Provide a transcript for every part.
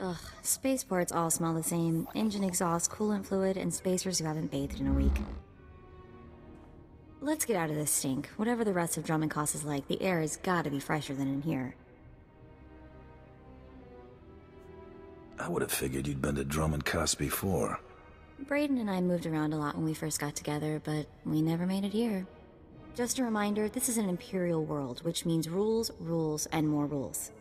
Ugh, spaceports all smell the same. Engine exhaust, coolant fluid, and spacers who haven't bathed in a week. Let's get out of this stink. Whatever the rest of Dromund Kaas is like, the air has gotta be fresher than in here. I would have figured you'd been to Dromund Kaas before. Braden and I moved around a lot when we first got together, but we never made it here. Just a reminder, this is an imperial world, which means rules, rules, and more rules.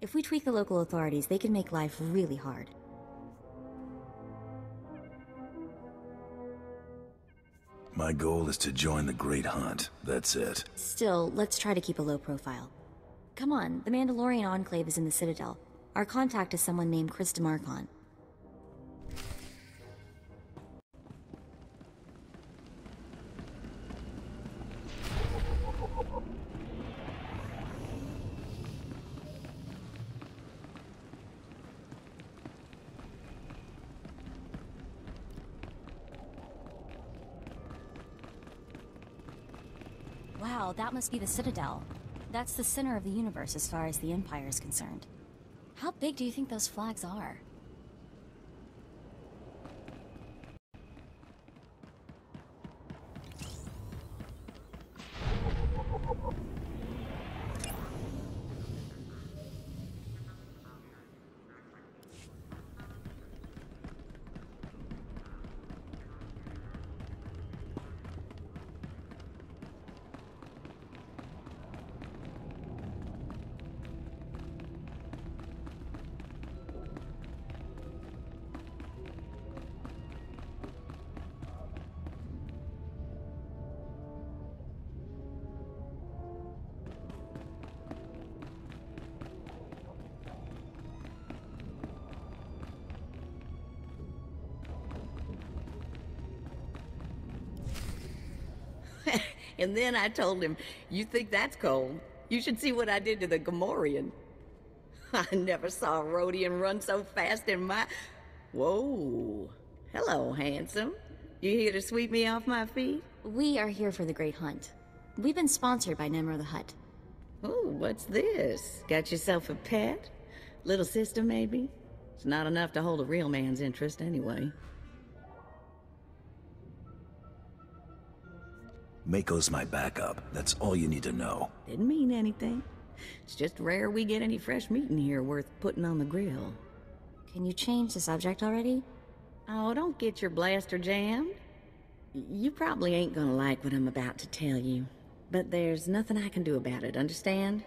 If we tweak the local authorities, they can make life really hard. My goal is to join the Great Hunt. That's it. Still, let's try to keep a low profile. Come on, the Mandalorian Enclave is in the Citadel. Our contact is someone named Chris DeMarcon. That must be the Citadel. That's the center of the universe as far as the Empire is concerned. How big do you think those flags are? And then I told him, You think that's cold? You should see what I did to the Gamorrean. I never saw a Rodian run so fast in my. Whoa. Hello, handsome. You here to sweep me off my feet? We are here for the Great Hunt. We've been sponsored by Nemro the Hutt. Oh, what's this? Got yourself a pet? Little sister, maybe? It's not enough to hold a real man's interest, anyway. Mako's my backup. That's all you need to know. Didn't mean anything. It's just rare we get any fresh meat in here worth putting on the grill. Can you change the subject already? Oh, don't get your blaster jammed. You probably ain't gonna like what I'm about to tell you, but there's nothing I can do about it, understand?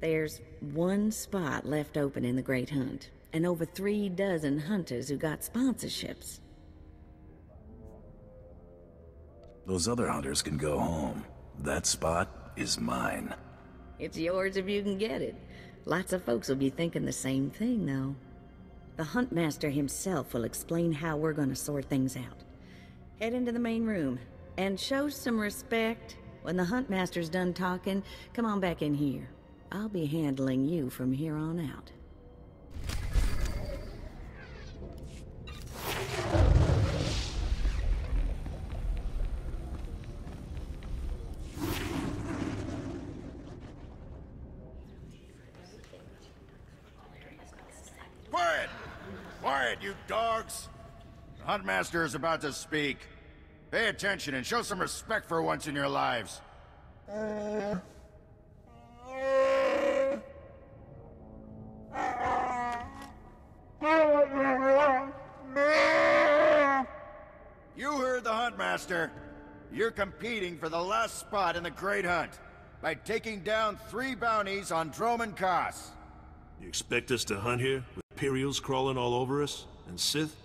There's one spot left open in the Great Hunt, and over three dozen hunters who got sponsorships. Those other hunters can go home. That spot is mine. It's yours if you can get it. Lots of folks will be thinking the same thing, though. The Huntmaster himself will explain how we're gonna sort things out. Head into the main room, and show some respect. When the Huntmaster's done talking, come on back in here. I'll be handling you from here on out. Quiet! Quiet, you dogs! Huntmaster is about to speak. Pay attention and show some respect for once in your lives. You heard the Huntmaster. You're competing for the last spot in the Great Hunt by taking down three bounties on Dromund Kaas. You expect us to hunt here, with Imperials crawling all over us, and Sith?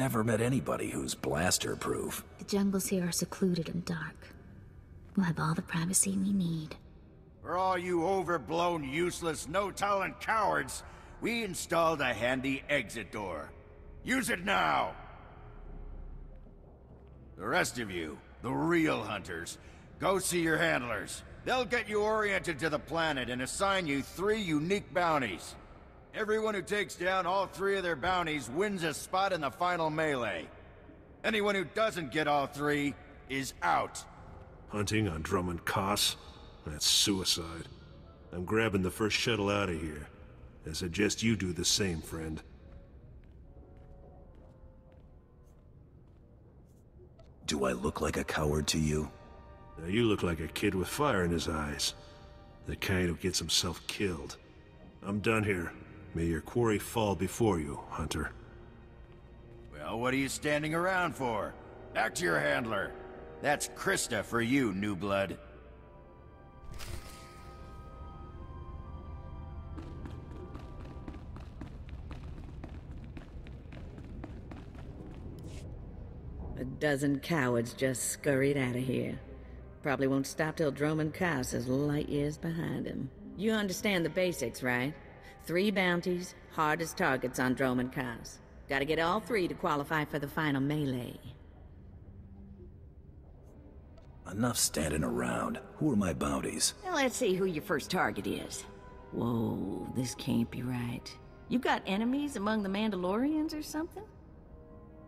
Never met anybody who's blaster proof. The jungles here are secluded and dark. We'll have all the privacy we need. For all you overblown, useless, no-talent cowards, we installed a handy exit door. Use it now! The rest of you, the real hunters, go see your handlers. They'll get you oriented to the planet and assign you three unique bounties. Everyone who takes down all three of their bounties wins a spot in the final melee. Anyone who doesn't get all three is out. Hunting on Dromund Kaas? That's suicide. I'm grabbing the first shuttle out of here. I suggest you do the same, friend. Do I look like a coward to you? Now you look like a kid with fire in his eyes. The kind who gets himself killed. I'm done here. May your quarry fall before you, Hunter. Well, what are you standing around for? Back to your handler. That's Krista for you, new blood. A dozen cowards just scurried out of here. Probably won't stop till Dromund Kaas is light years behind him. You understand the basics, right? Three bounties, hardest targets on Dromund Kaas. Gotta get all three to qualify for the final melee. Enough standing around. Who are my bounties? Now let's see who your first target is. Whoa, this can't be right. You got enemies among the Mandalorians or something?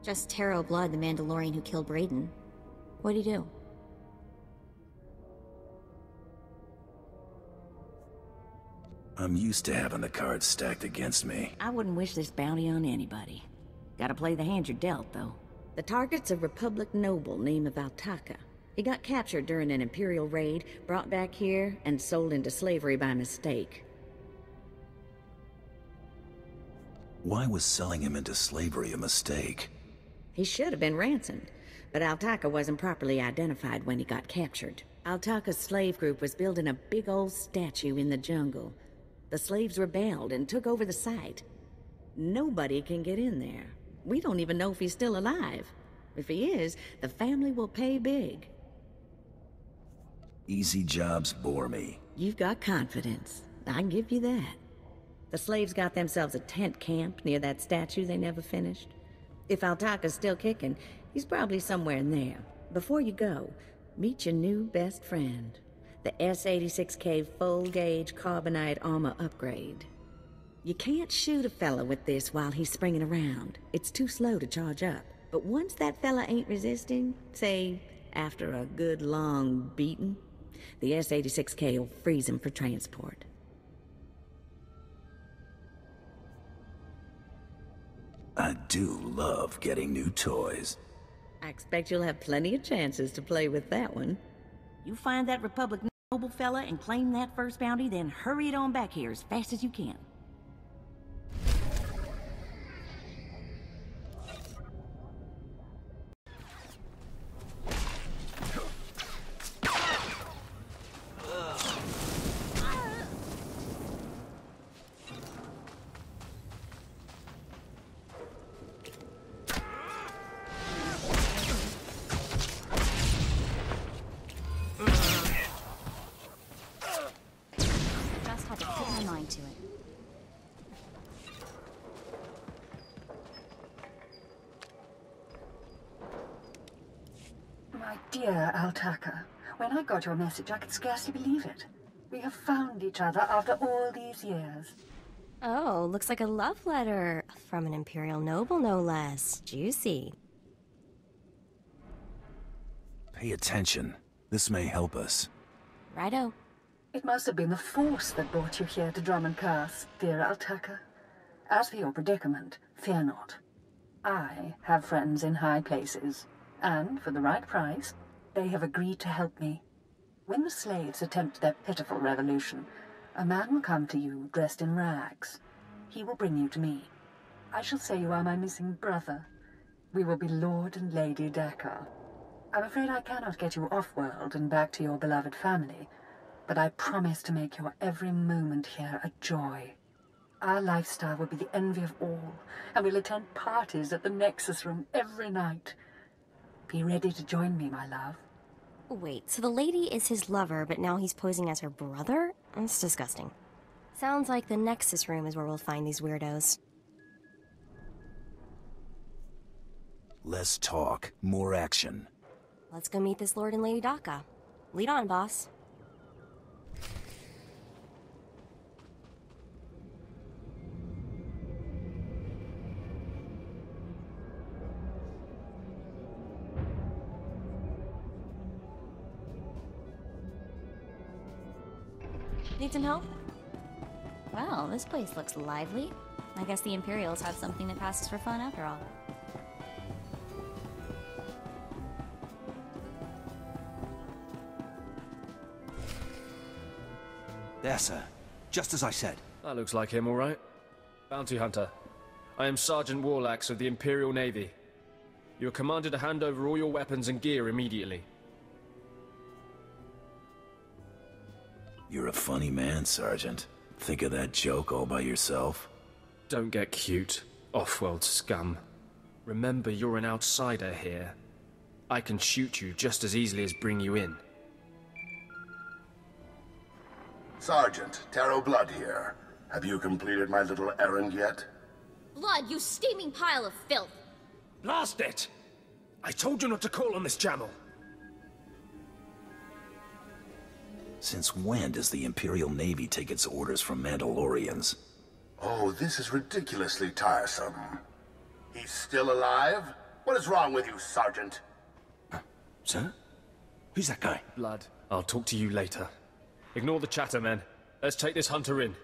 Just Tarro Blood, the Mandalorian who killed Braden. What'd he do? I'm used to having the cards stacked against me. I wouldn't wish this bounty on anybody. Gotta play the hand you're dealt, though. The target's a Republic noble named Valtaka. He got captured during an Imperial raid, brought back here, and sold into slavery by mistake. Why was selling him into slavery a mistake? He should have been ransomed, but Altaka wasn't properly identified when he got captured. Altaka's slave group was building a big old statue in the jungle. The slaves rebelled and took over the site. Nobody can get in there. We don't even know if he's still alive. If he is, the family will pay big. Easy jobs bore me. You've got confidence. I can give you that. The slaves got themselves a tent camp near that statue they never finished. If Altaka's still kicking, he's probably somewhere in there. Before you go, meet your new best friend. The S-86K full-gauge carbonite armor upgrade. You can't shoot a fella with this while he's springing around. It's too slow to charge up. But once that fella ain't resisting, say, after a good long beating, the S-86K will freeze him for transport. I do love getting new toys. I expect you'll have plenty of chances to play with that one. You find that Republic noble fella and claim that first bounty, then hurry it on back here as fast as you can. Dear Altaka, when I got your message, I could scarcely believe it. We have found each other after all these years. Oh, looks like a love letter. From an Imperial noble, no less. Juicy. Pay attention. This may help us. Righto. It must have been the Force that brought you here to Dromund Kaas, dear Altaka. As for your predicament, fear not. I have friends in high places, and for the right price, they have agreed to help me. When the slaves attempt their pitiful revolution, a man will come to you dressed in rags. He will bring you to me. I shall say you are my missing brother. We will be Lord and Lady Dakar. I'm afraid I cannot get you off-world and back to your beloved family, but I promise to make your every moment here a joy. Our lifestyle will be the envy of all, and we'll attend parties at the Nexus Room every night. Be ready to join me, my love. Wait, so the lady is his lover, but now he's posing as her brother? That's disgusting. Sounds like the Nexus room is where we'll find these weirdos. Less talk, more action. Let's go meet this Lord and Lady Daka. Lead on, boss. Need some help? Well, this place looks lively. I guess the Imperials have something that passes for fun after all. There, sir. Just as I said. That looks like him, all right. Bounty Hunter. I am Sergeant Warlax of the Imperial Navy. You are commanded to hand over all your weapons and gear immediately. You're a funny man, Sergeant. Think of that joke all by yourself? Don't get cute, off-world scum. Remember, you're an outsider here. I can shoot you just as easily as bring you in. Sergeant, Tarro Blood here. Have you completed my little errand yet? Blood, you steaming pile of filth! Blast it! I told you not to call on this channel. Since when does the Imperial Navy take its orders from Mandalorians? Oh, this is ridiculously tiresome. He's still alive? What is wrong with you, Sergeant? Sir? Who's that guy? Blood, I'll talk to you later. Ignore the chatter, men. Let's take this hunter in.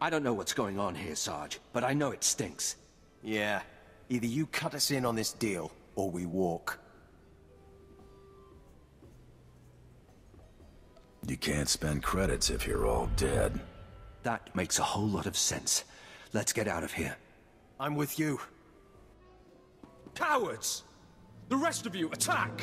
I don't know what's going on here, Sarge, but I know it stinks. Yeah. Either you cut us in on this deal, or we walk. You can't spend credits if you're all dead. That makes a whole lot of sense. Let's get out of here. I'm with you. Cowards! The rest of you, attack!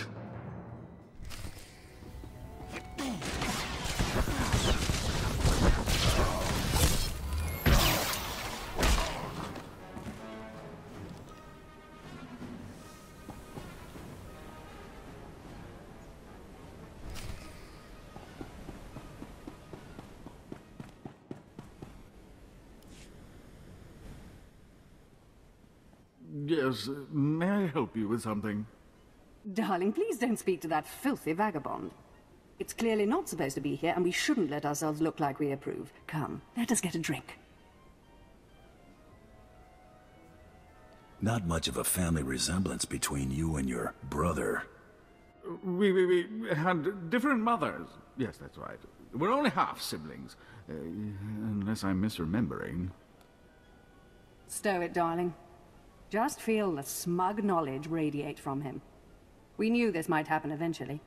Yes, may I help you with something? Darling, please don't speak to that filthy vagabond. It's clearly not supposed to be here, and we shouldn't let ourselves look like we approve. Come, let us get a drink. Not much of a family resemblance between you and your brother. We, we, we had different mothers. Yes, that's right. We're only half siblings. Uh, unless I'm misremembering. Stow it, darling. Just feel the smug knowledge radiate from him. We knew this might happen eventually.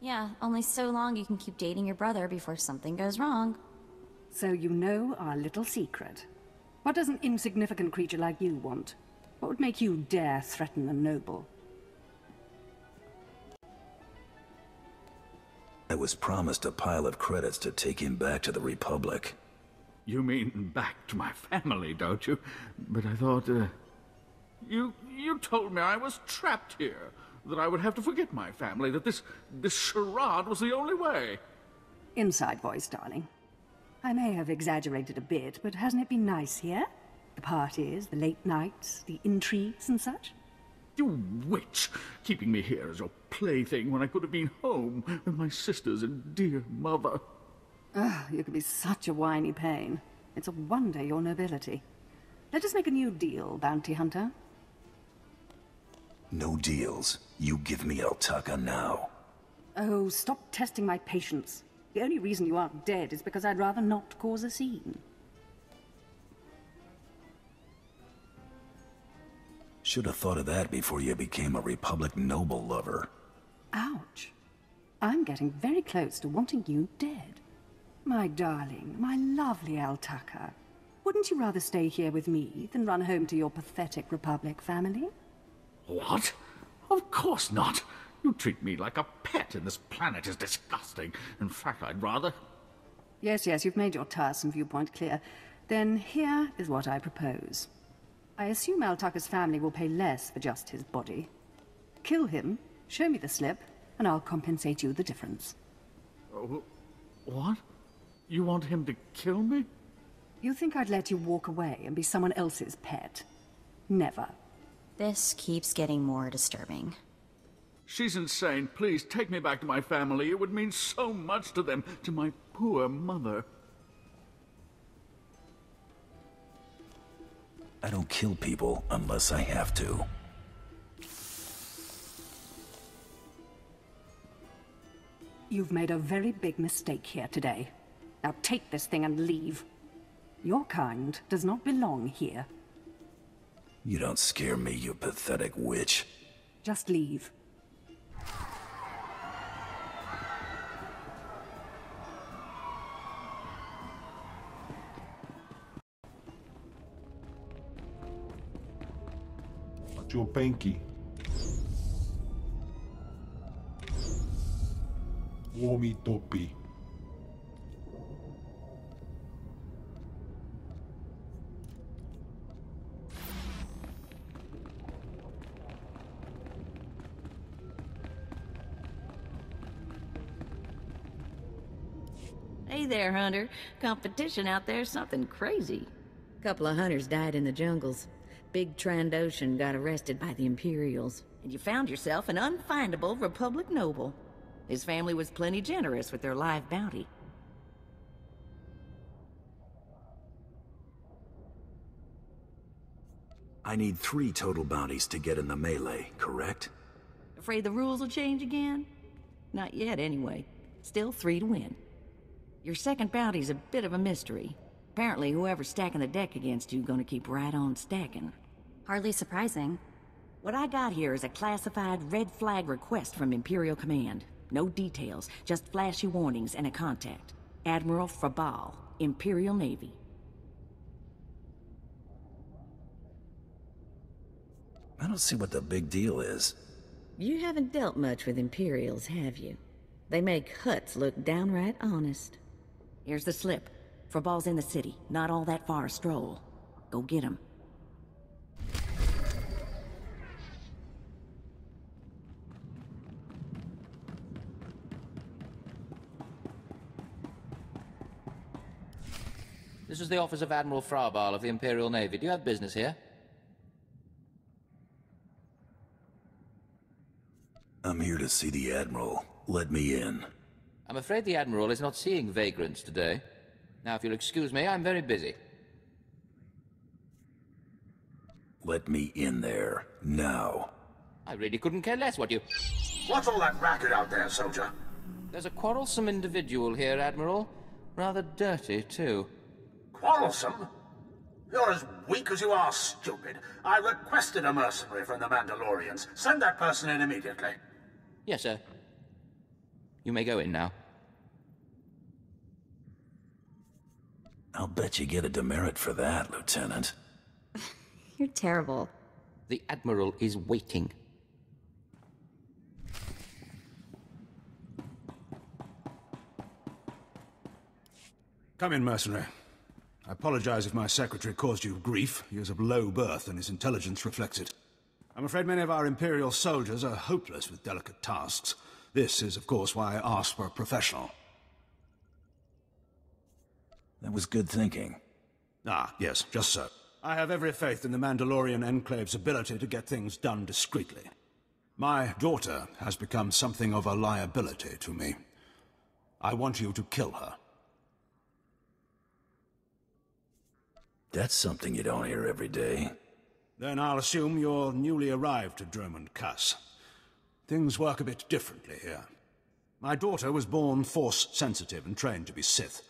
Yeah, only so long you can keep dating your brother before something goes wrong. So you know our little secret. What does an insignificant creature like you want? What would make you dare threaten the noble? I was promised a pile of credits to take him back to the Republic. You mean back to my family, don't you? But I thought, uh, You, you told me I was trapped here, that I would have to forget my family, that this, this charade was the only way. Inside voice, darling. I may have exaggerated a bit, but hasn't it been nice here? The parties, the late nights, the intrigues and such? You witch! Keeping me here as your plaything when I could have been home with my sisters and dear mother. Ah, you can be such a whiny pain. It's a wonder your nobility. Let us make a new deal, bounty hunter. No deals. You give me Altaka now. Oh, stop testing my patience. The only reason you aren't dead is because I'd rather not cause a scene. Should have thought of that before you became a Republic noble lover. Ouch. I'm getting very close to wanting you dead. My darling, my lovely Altaka. Wouldn't you rather stay here with me than run home to your pathetic Republic family? What? Of course not. You treat me like a pet, and this planet is disgusting. In fact, I'd rather... Yes, yes, you've made your tiresome viewpoint clear. Then here is what I propose. I assume Altaka's family will pay less for just his body. Kill him, show me the slip, and I'll compensate you the difference. Oh, what? You want him to kill me? You think I'd let you walk away and be someone else's pet? Never. This keeps getting more disturbing. She's insane. Please take me back to my family. It would mean so much to them, to my poor mother. I don't kill people unless I have to. You've made a very big mistake here today. Now take this thing and leave. Your kind does not belong here. You don't scare me, you pathetic witch. Just leave. your pinky. Warmy topi. There, Hunter. Competition out there's something crazy. Couple of hunters died in the jungles. Big Trandoshan got arrested by the Imperials, and you found yourself an unfindable Republic noble. His family was plenty generous with their live bounty. I need three total bounties to get in the melee, correct? Afraid the rules will change again? Not yet, anyway. Still three to win. Your second bounty's a bit of a mystery. Apparently, whoever's stacking the deck against you gonna keep right on stacking. Hardly surprising. What I got here is a classified red flag request from Imperial Command. No details, just flashy warnings and a contact. Admiral Frabal, Imperial Navy. I don't see what the big deal is. You haven't dealt much with Imperials, have you? They make Hutts look downright honest. Here's the slip. For balls in the city, not all that far a stroll. Go get him. This is the office of Admiral Frabal of the Imperial Navy. Do you have business here? I'm here to see the Admiral. Let me in. I'm afraid the Admiral is not seeing vagrants today. Now, if you'll excuse me, I'm very busy. Let me in there, now. I really couldn't care less what you... What's all that racket out there, soldier? There's a quarrelsome individual here, Admiral. Rather dirty, too. Quarrelsome? You're as weak as you are stupid. I requested a mercenary from the Mandalorians. Send that person in immediately. Yes, sir. You may go in now. I'll bet you get a demerit for that, Lieutenant. You're terrible. The Admiral is waiting. Come in, mercenary. I apologize if my secretary caused you grief. He is of low birth, and his intelligence reflects it. I'm afraid many of our Imperial soldiers are hopeless with delicate tasks. This is, of course, why I asked for a professional. That was good thinking. Ah, yes, just so. I have every faith in the Mandalorian Enclave's ability to get things done discreetly. My daughter has become something of a liability to me. I want you to kill her. That's something you don't hear every day. Then I'll assume you're newly arrived to Dromund Kaas. Things work a bit differently here. My daughter was born Force-sensitive and trained to be Sith.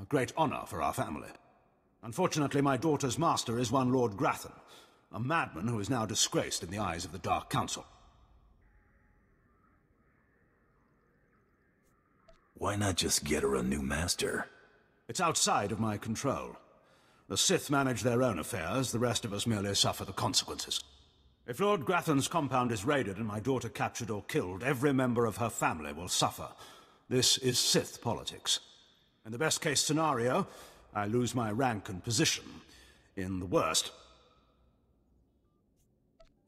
A great honor for our family. Unfortunately, my daughter's master is one Lord Grathan, a madman who is now disgraced in the eyes of the Dark Council. Why not just get her a new master? It's outside of my control. The Sith manage their own affairs, the rest of us merely suffer the consequences. If Lord Grathan's compound is raided and my daughter captured or killed, every member of her family will suffer. This is Sith politics. In the best case scenario, I lose my rank and position. In the worst...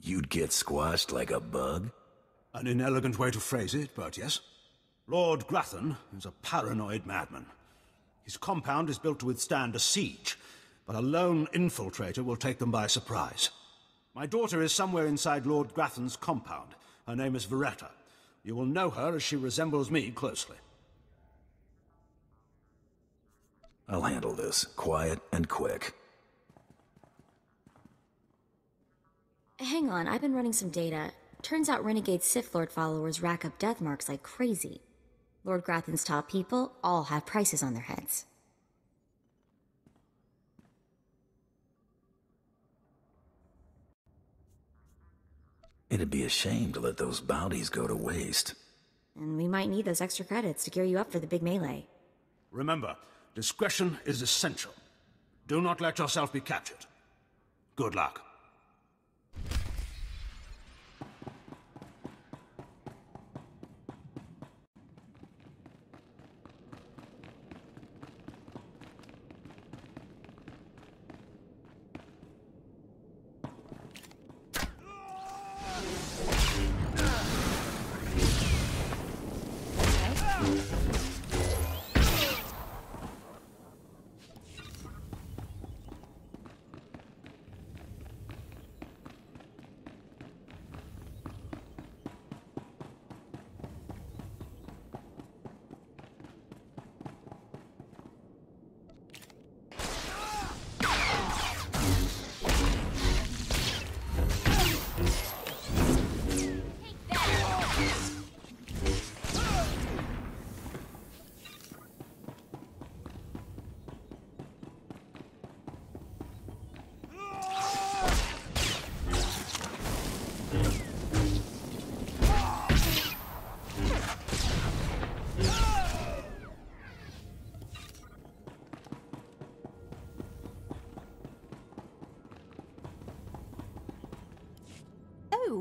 You'd get squashed like a bug? An inelegant way to phrase it, but yes. Lord Grathan is a paranoid madman. His compound is built to withstand a siege, but a lone infiltrator will take them by surprise. My daughter is somewhere inside Lord Grathan's compound. Her name is Veretta. You will know her as she resembles me closely. I'll handle this, quiet and quick. Hang on, I've been running some data. Turns out Renegade Sith Lord followers rack up death marks like crazy. Lord Grathan's top people all have prices on their heads. It'd be a shame to let those bounties go to waste. And we might need those extra credits to gear you up for the big melee. Remember, discretion is essential. Do not let yourself be captured. Good luck.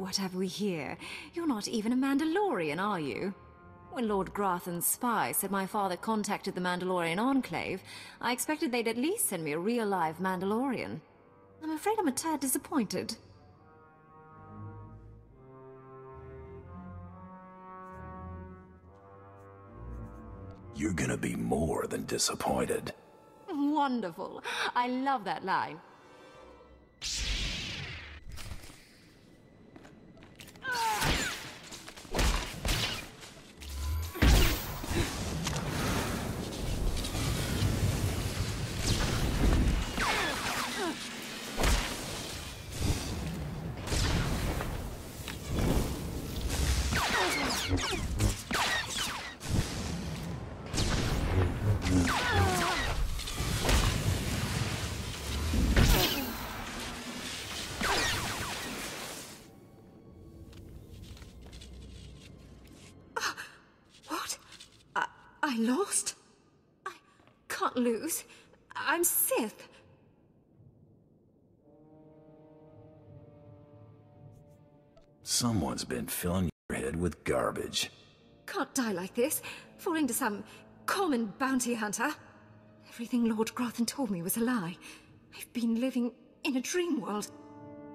What have we here? You're not even a Mandalorian, are you? When Lord Grathan's spy said my father contacted the Mandalorian Enclave, I expected they'd at least send me a real live Mandalorian. I'm afraid I'm a tad disappointed. You're gonna be more than disappointed. Wonderful. I love that line. Been filling your head with garbage. Can't die like this, fall into some common bounty hunter. Everything Lord Grathan told me was a lie. I've been living in a dream world.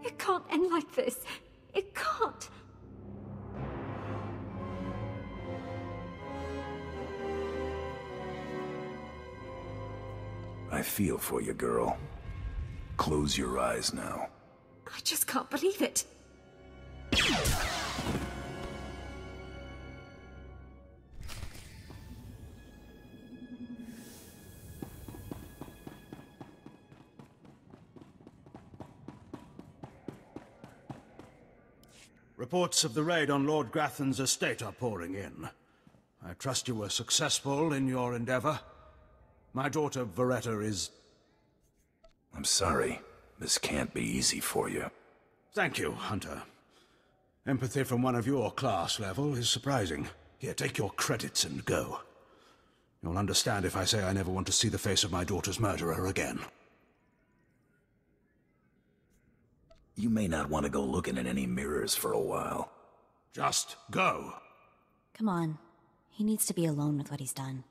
It can't end like this. It can't. I feel for you, girl. Close your eyes now. I just can't believe it. Reports of the raid on Lord Grathan's estate are pouring in. I trust you were successful in your endeavor. My daughter, Veretta, is... I'm sorry. This can't be easy for you. Thank you, Hunter. Empathy from one of your class level is surprising. Here, take your credits and go. You'll understand if I say I never want to see the face of my daughter's murderer again. You may not want to go looking in any mirrors for a while. Just go. Come on. He needs to be alone with what he's done.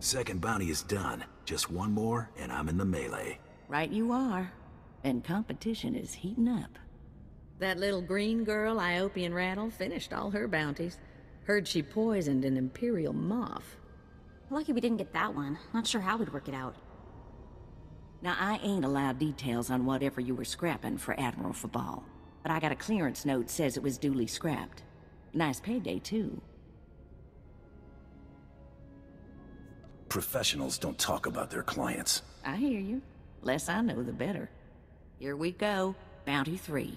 Second bounty is done. Just one more, and I'm in the melee. Right you are. And competition is heating up. That little green girl, Iopian Rattle, finished all her bounties. Heard she poisoned an Imperial Moff. Lucky we didn't get that one. Not sure how we'd work it out. Now, I ain't allowed details on whatever you were scrapping for Admiral Frabal, but I got a clearance note says it was duly scrapped. Nice payday, too. Professionals don't talk about their clients. I hear you. Less I know, the better. Here we go. Bounty 3.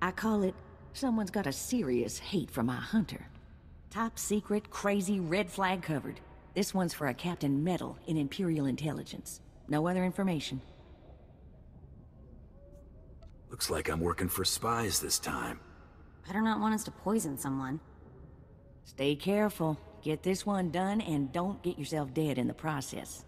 I call it Someone's Got a Serious Hate for My Hunter. Top secret, crazy, red flag covered. This one's for a Captain Metal in Imperial Intelligence. No other information. Looks like I'm working for spies this time. Better not want us to poison someone. Stay careful. Get this one done and don't get yourself dead in the process.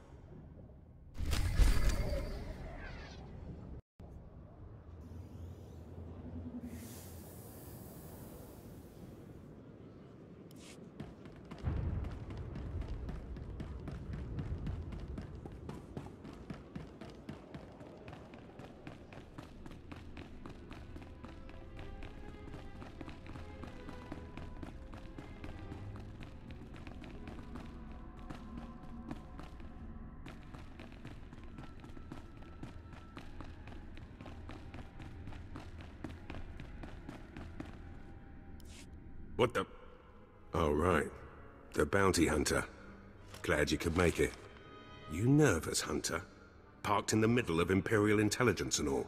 What the... Oh, right. The bounty hunter. Glad you could make it. You nervous, Hunter? Parked in the middle of Imperial intelligence and all.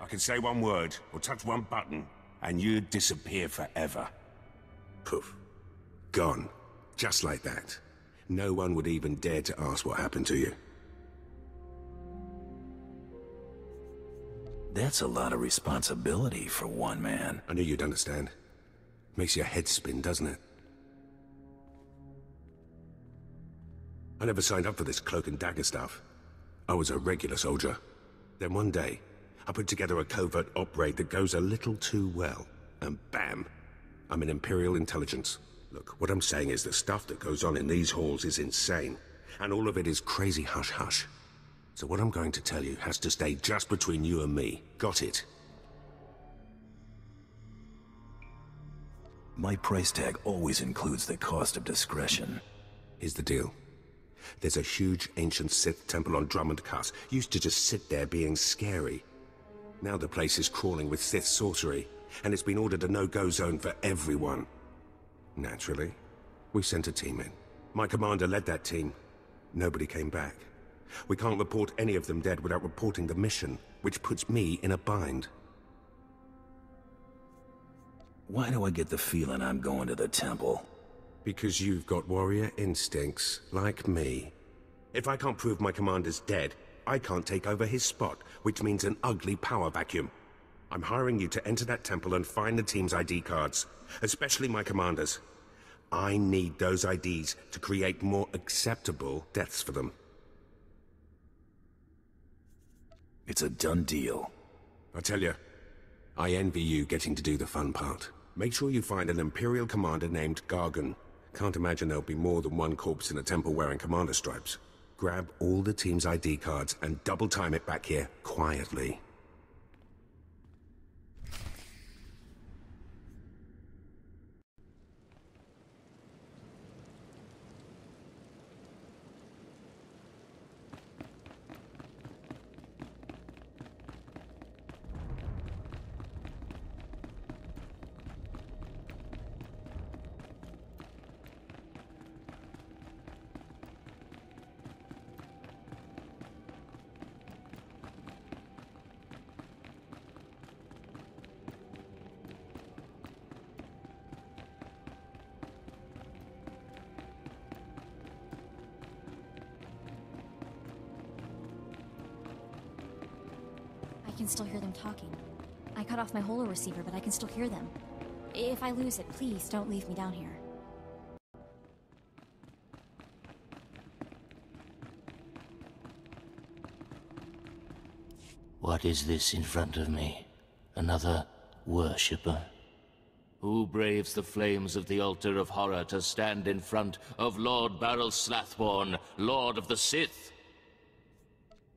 I can say one word, or touch one button, and you'd disappear forever. Poof. Gone. Just like that. No one would even dare to ask what happened to you. That's a lot of responsibility for one man. I knew you'd understand. Makes your head spin, doesn't it? I never signed up for this cloak and dagger stuff. I was a regular soldier. Then one day, I put together a covert op raid that goes a little too well. And bam, I'm in Imperial Intelligence. Look, what I'm saying is the stuff that goes on in these halls is insane. And all of it is crazy hush-hush. So what I'm going to tell you has to stay just between you and me. Got it? My price tag always includes the cost of discretion. Here's the deal. There's a huge ancient Sith temple on Dromund Kaas. Used to just sit there being scary. Now the place is crawling with Sith sorcery, and it's been ordered a no-go zone for everyone. Naturally, we sent a team in. My commander led that team. Nobody came back. We can't report any of them dead without reporting the mission, which puts me in a bind. Why do I get the feeling I'm going to the temple? Because you've got warrior instincts, like me. If I can't prove my commander's dead, I can't take over his spot, which means an ugly power vacuum. I'm hiring you to enter that temple and find the team's ID cards, especially my commander's. I need those IDs to create more acceptable deaths for them. It's a done deal. I tell you, I envy you getting to do the fun part. Make sure you find an Imperial commander named Gargan. Can't imagine there'll be more than one corpse in a temple wearing commander stripes. Grab all the team's ID cards and double time it back here, quietly. Can still hear them talking. I cut off my holo receiver, but I can still hear them. If I lose it, please don't leave me down here. What is this in front of me? Another worshipper? Who braves the flames of the altar of horror to stand in front of Lord Baral Slathborn, Lord of the Sith?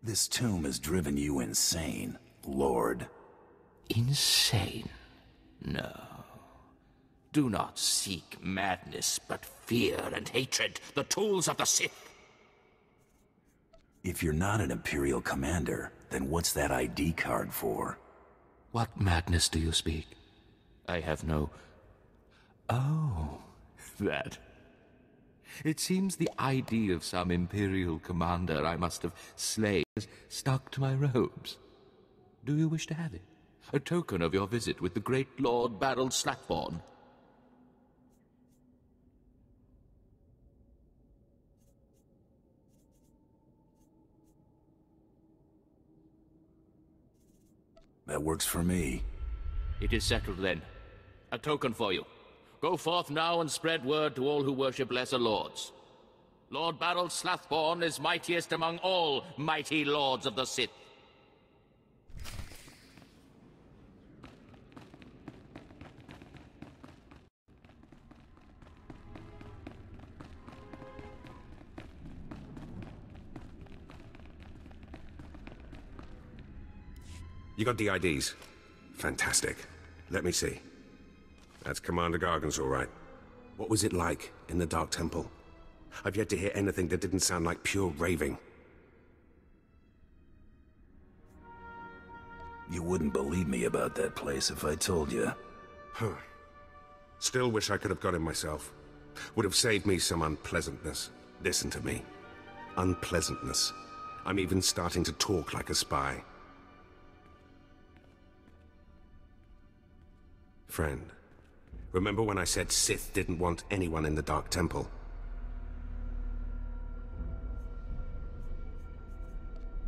This tomb has driven you insane, Lord. Insane? No. Do not seek madness, but fear and hatred, the tools of the Sith. If you're not an Imperial commander, then what's that ID card for? What madness do you speak? I have no... Oh, that. It seems the ID of some Imperial commander I must have slain is stuck to my robes. Do you wish to have it? A token of your visit with the great Lord Baral Slackborn? That works for me. It is settled then. A token for you. Go forth now and spread word to all who worship lesser lords. Lord Baral Slathborn is mightiest among all mighty lords of the Sith. You got the IDs? Fantastic. Let me see. That's Commander Gargan's all right. What was it like in the Dark Temple? I've yet to hear anything that didn't sound like pure raving. You wouldn't believe me about that place if I told you. Huh. Still wish I could have got him myself. Would have saved me some unpleasantness. Listen to me. Unpleasantness. I'm even starting to talk like a spy. Friend, remember when I said Sith didn't want anyone in the Dark Temple?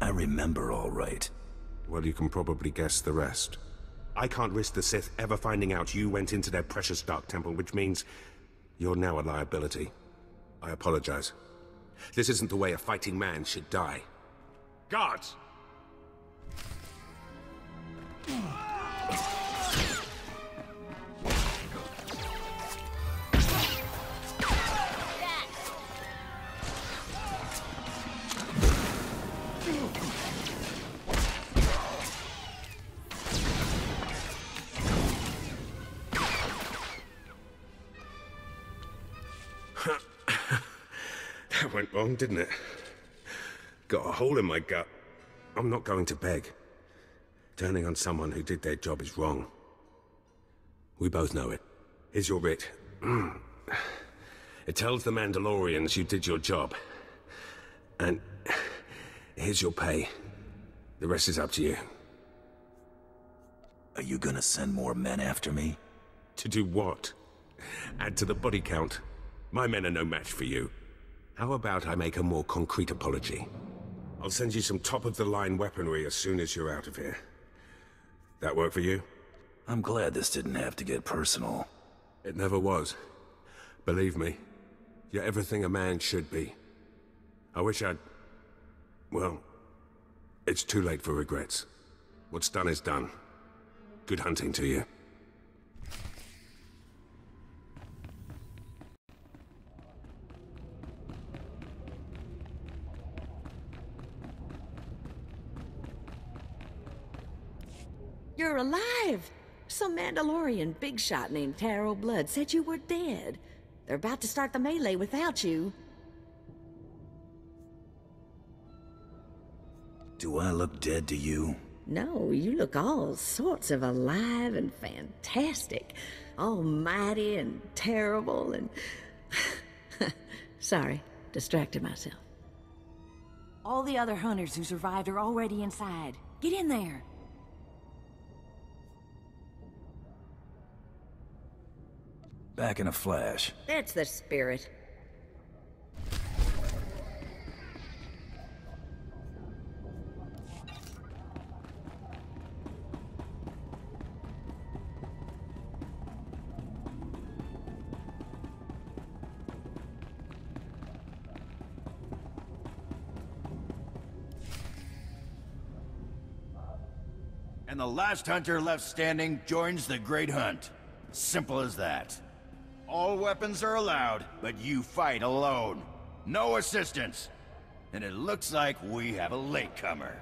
I remember all right. Well, you can probably guess the rest. I can't risk the Sith ever finding out you went into their precious Dark Temple, which means you're now a liability. I apologize. This isn't the way a fighting man should die. Guards! Didn't it? Got a hole in my gut. I'm not going to beg. Turning on someone who did their job is wrong. We both know it. Here's your writ. It tells the Mandalorians you did your job. And here's your pay. The rest is up to you. Are you gonna send more men after me? To do what? Add to the body count. My men are no match for you. How about I make a more concrete apology? I'll send you some top-of-the-line weaponry as soon as you're out of here. That work for you? I'm glad this didn't have to get personal. It never was. Believe me, you're everything a man should be. I wish I'd... Well, it's too late for regrets. What's done is done. Good hunting to you. You're alive! Some Mandalorian big shot named Tarro Blood said you were dead. They're about to start the melee without you. Do I look dead to you? No, you look all sorts of alive and fantastic. Almighty and terrible and... Sorry, distracted myself. All the other hunters who survived are already inside. Get in there. Back in a flash. That's the spirit. And the last hunter left standing joins the Great Hunt. Simple as that. All weapons are allowed, but you fight alone. No assistance. And it looks like we have a latecomer.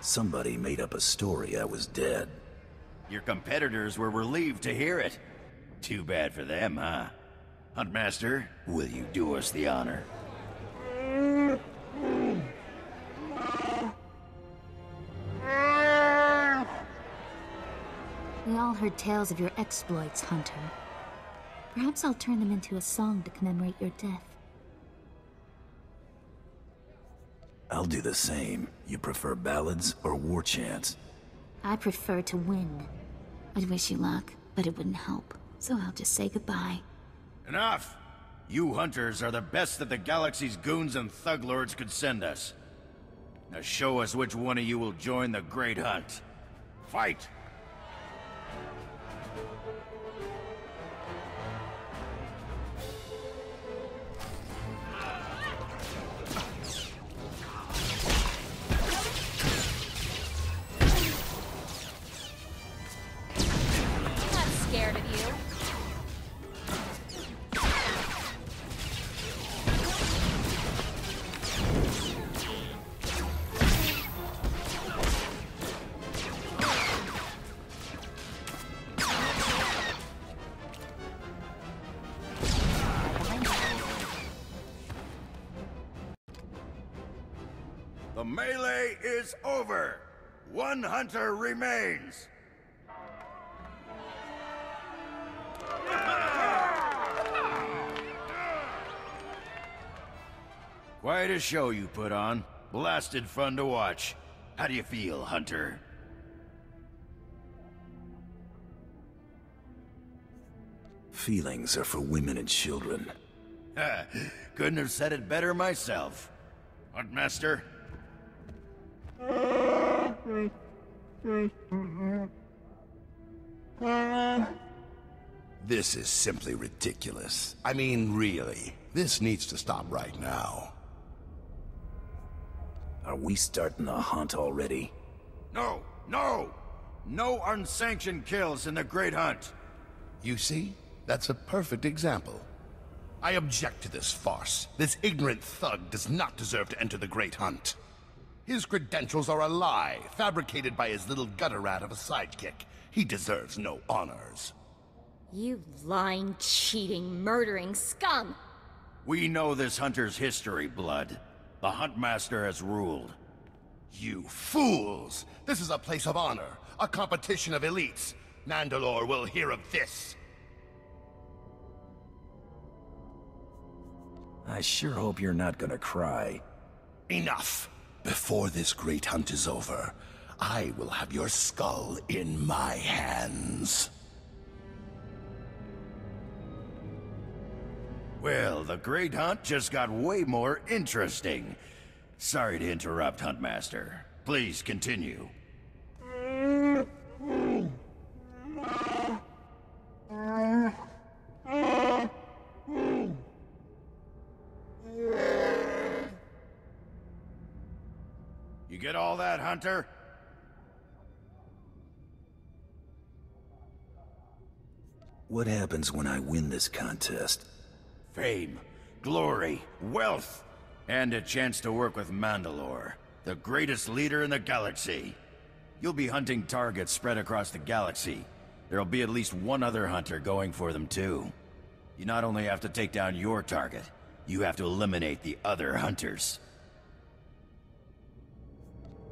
Somebody made up a story I was dead. Your competitors were relieved to hear it. Too bad for them, huh? Huntmaster, will you do us the honor? All heard tales of your exploits, Hunter. Perhaps I'll turn them into a song to commemorate your death. I'll do the same. You prefer ballads or war chants? I prefer to win. I'd wish you luck, but it wouldn't help. So I'll just say goodbye. Enough! You hunters are the best that the galaxy's goons and thug lords could send us. Now show us which one of you will join the Great Hunt. Fight! Melee is over! One hunter remains! Quite a show you put on. Blasted fun to watch. How do you feel, Hunter? Feelings are for women and children. Couldn't have said it better myself. Huntmaster? This is simply ridiculous. I mean, really. This needs to stop right now. Are we starting the hunt already? No! No! No unsanctioned kills in the Great Hunt! You see? That's a perfect example. I object to this farce. This ignorant thug does not deserve to enter the Great Hunt. His credentials are a lie, fabricated by his little gutter rat of a sidekick. He deserves no honors. You lying, cheating, murdering scum! We know this hunter's history, Blood. The Huntmaster has ruled. You fools! This is a place of honor, a competition of elites. Mandalore will hear of this. I sure hope you're not gonna cry. Enough! Before this great hunt is over, I will have your skull in my hands. Well, the Great Hunt just got way more interesting. Sorry to interrupt, Huntmaster. Please continue. Get all that, Hunter? What happens when I win this contest? Fame, glory, wealth, and a chance to work with Mandalore, the greatest leader in the galaxy. You'll be hunting targets spread across the galaxy. There'll be at least one other hunter going for them too. You not only have to take down your target, you have to eliminate the other hunters.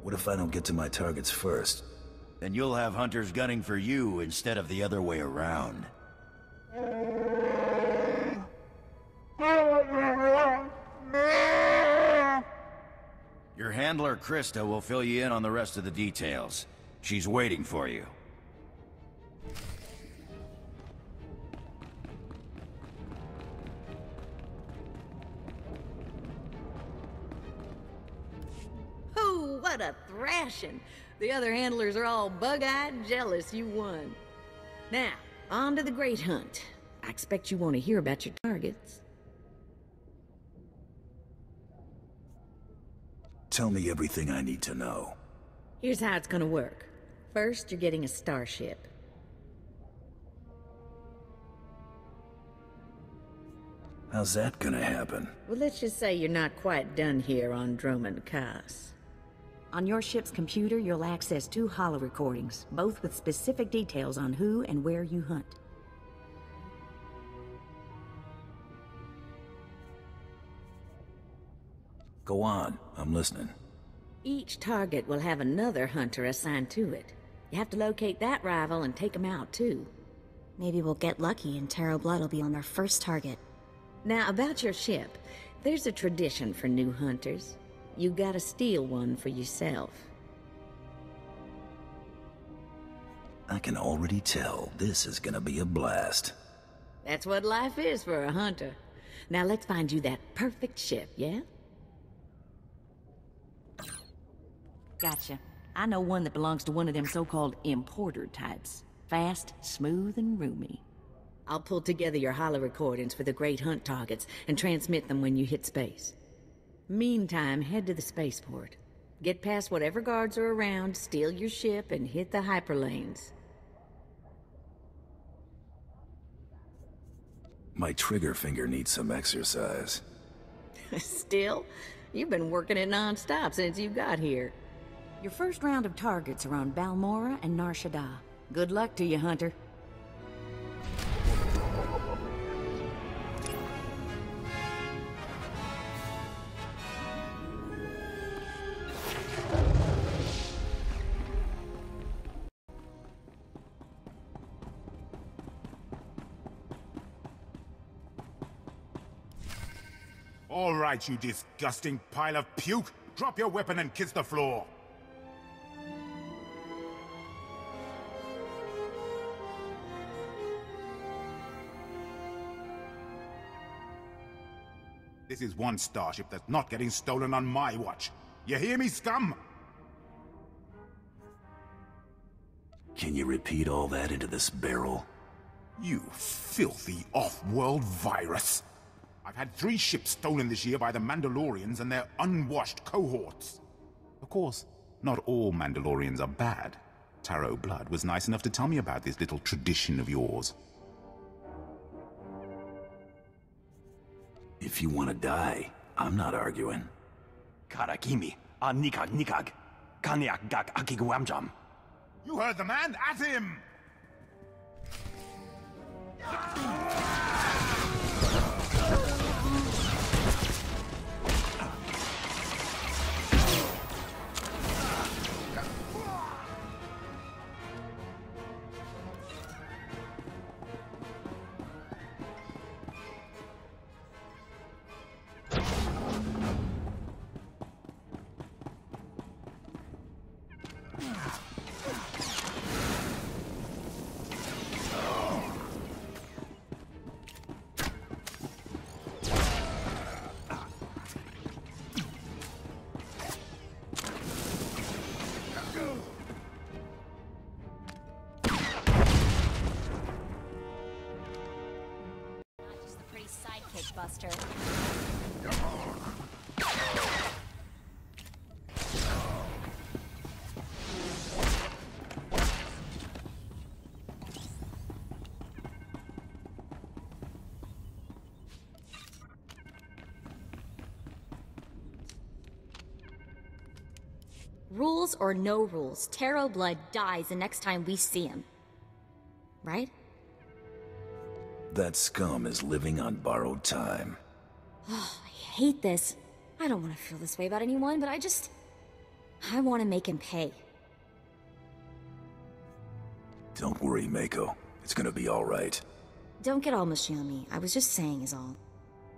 What if I don't get to my targets first? Then you'll have hunters gunning for you instead of the other way around. Your handler, Krista, will fill you in on the rest of the details. She's waiting for you. Thrashing! The other handlers are all bug-eyed jealous you won. Now, on to the Great Hunt. I expect you want to hear about your targets. Tell me everything I need to know. Here's how it's gonna work. First, you're getting a starship. How's that gonna happen? Well, let's just say you're not quite done here on Dromund Kaas. On your ship's computer, you'll access two holo recordings, both with specific details on who and where you hunt. Go on, I'm listening. Each target will have another hunter assigned to it. You have to locate that rival and take him out, too. Maybe we'll get lucky and Tarro Blood will be on our first target. Now, about your ship, there's a tradition for new hunters. You gotta steal one for yourself. I can already tell this is gonna be a blast. That's what life is for a hunter. Now let's find you that perfect ship, yeah? Gotcha. I know one that belongs to one of them so-called importer types. Fast, smooth, and roomy. I'll pull together your holo recordings for the Great Hunt targets and transmit them when you hit space. Meantime, head to the spaceport. Get past whatever guards are around, steal your ship, and hit the hyperlanes. My trigger finger needs some exercise. Still? You've been working it non-stop since you got here. Your first round of targets are on Balmora and Nar Shaddaa. Good luck to you, Hunter. All right, you disgusting pile of puke. Drop your weapon and kiss the floor. This is one starship that's not getting stolen on my watch. You hear me, scum? Can you repeat all that into this barrel? You filthy off-world virus. I've had three ships stolen this year by the Mandalorians and their unwashed cohorts. Of course, not all Mandalorians are bad. Tarro Blood was nice enough to tell me about this little tradition of yours. If you want to die, I'm not arguing. Karakimi, anikag nikag, kaniak gak akiguamjam. You heard the man! At him! Buster. Rules or no rules, Tarro Blood dies the next time we see him. That scum is living on borrowed time. Oh, I hate this. I don't want to feel this way about anyone, but I just. I want to make him pay. Don't worry, Mako. It's gonna be alright. Don't get all mushy on me. I was just saying, is all.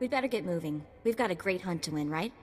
We'd better get moving. We've got a great hunt to win, right?